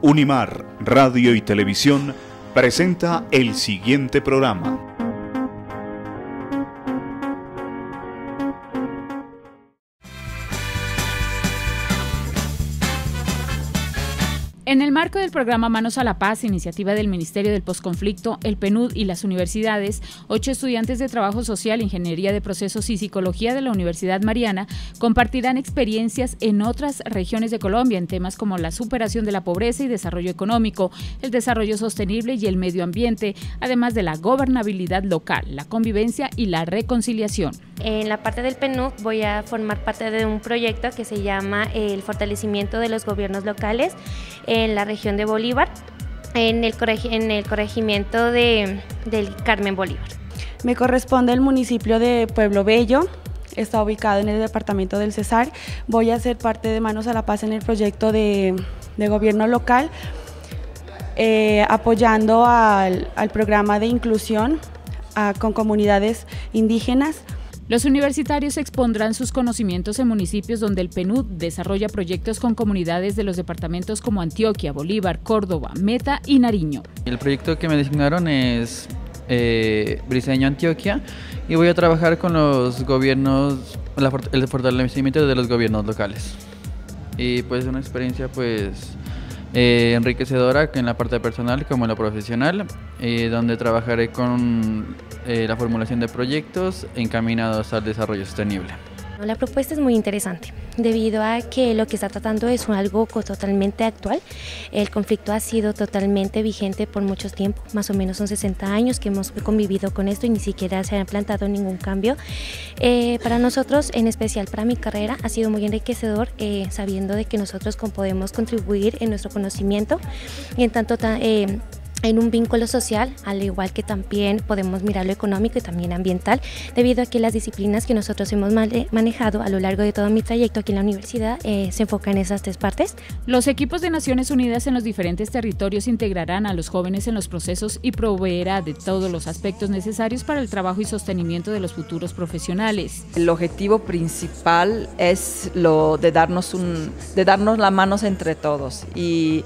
Unimar Radio y Televisión presenta el siguiente programa. En el marco del programa Manos a la Paz, iniciativa del Ministerio del Postconflicto, el PNUD y las universidades, ocho estudiantes de Trabajo Social, Ingeniería de Procesos y Psicología de la Universidad Mariana compartirán experiencias en otras regiones de Colombia en temas como la superación de la pobreza y desarrollo económico, el desarrollo sostenible y el medio ambiente, además de la gobernabilidad local, la convivencia y la reconciliación. En la parte del PNUD voy a formar parte de un proyecto que se llama el fortalecimiento de los gobiernos locales en la región de Bolívar, en el, en el corregimiento de, del Carmen Bolívar. Me corresponde el municipio de Pueblo Bello, está ubicado en el departamento del Cesar. Voy a ser parte de Manos a la Paz en el proyecto de, gobierno local, eh, apoyando al, programa de inclusión con comunidades indígenas. Los universitarios expondrán sus conocimientos en municipios donde el PNUD desarrolla proyectos con comunidades de los departamentos como Antioquia, Bolívar, Córdoba, Meta y Nariño. El proyecto que me designaron es eh, Briseño Antioquia y voy a trabajar con los gobiernos, el fortalecimiento de los gobiernos locales. Y pues una experiencia pues eh, enriquecedora en la parte personal como en la profesional, eh, donde trabajaré con eh, la formulación de proyectos encaminados al desarrollo sostenible. La propuesta es muy interesante debido a que lo que está tratando es algo totalmente actual. El conflicto ha sido totalmente vigente por mucho tiempo, más o menos son 60 años que hemos convivido con esto y ni siquiera se ha plantado ningún cambio. Eh, para nosotros, en especial para mi carrera, ha sido muy enriquecedor eh, sabiendo de que nosotros podemos contribuir en nuestro conocimiento y en tanto eh, en un vínculo social, al igual que también podemos mirar lo económico y también ambiental, debido a que las disciplinas que nosotros hemos manejado a lo largo de todo mi trayecto aquí en la universidad eh, se enfocan en esas tres partes. Los equipos de Naciones Unidas en los diferentes territorios integrarán a los jóvenes en los procesos y proveerá de todos los aspectos necesarios para el trabajo y sostenimiento de los futuros profesionales. El objetivo principal es lo de darnos, un, de darnos las manos entre todos y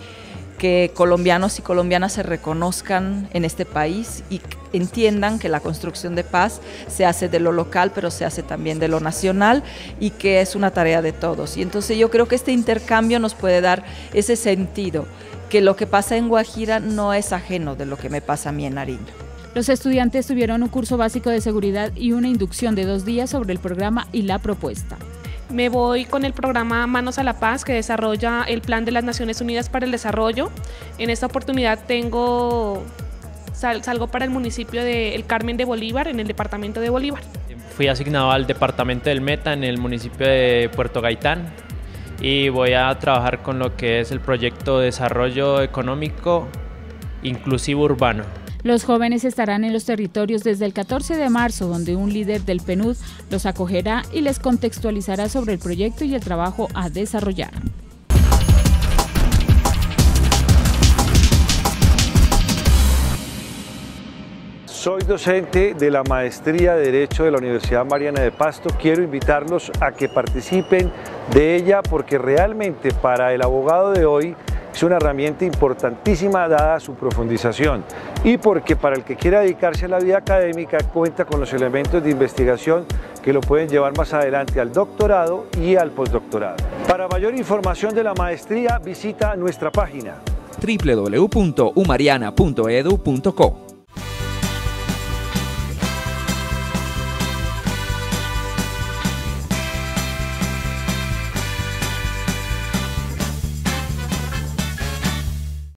que colombianos y colombianas se reconozcan en este país y entiendan que la construcción de paz se hace de lo local, pero se hace también de lo nacional y que es una tarea de todos. Y entonces yo creo que este intercambio nos puede dar ese sentido, que lo que pasa en Guajira no es ajeno de lo que me pasa a mí en Nariño. Los estudiantes tuvieron un curso básico de seguridad y una inducción de dos días sobre el programa y la propuesta. Me voy con el programa Manos a la Paz que desarrolla el Plan de las Naciones Unidas para el Desarrollo. En esta oportunidad tengo salgo para el municipio de El Carmen de Bolívar, en el departamento de Bolívar. Fui asignado al departamento del Meta en el municipio de Puerto Gaitán y voy a trabajar con lo que es el proyecto de desarrollo económico inclusivo urbano. Los jóvenes estarán en los territorios desde el 14 de marzo, donde un líder del PNUD los acogerá y les contextualizará sobre el proyecto y el trabajo a desarrollar. Soy docente de la Maestría de Derecho de la Universidad Mariana de Pasto. Quiero invitarlos a que participen de ella porque realmente para el abogado de hoy es una herramienta importantísima dada su profundización y porque para el que quiera dedicarse a la vida académica cuenta con los elementos de investigación que lo pueden llevar más adelante al doctorado y al postdoctorado. Para mayor información de la maestría visita nuestra página www.umariana.edu.co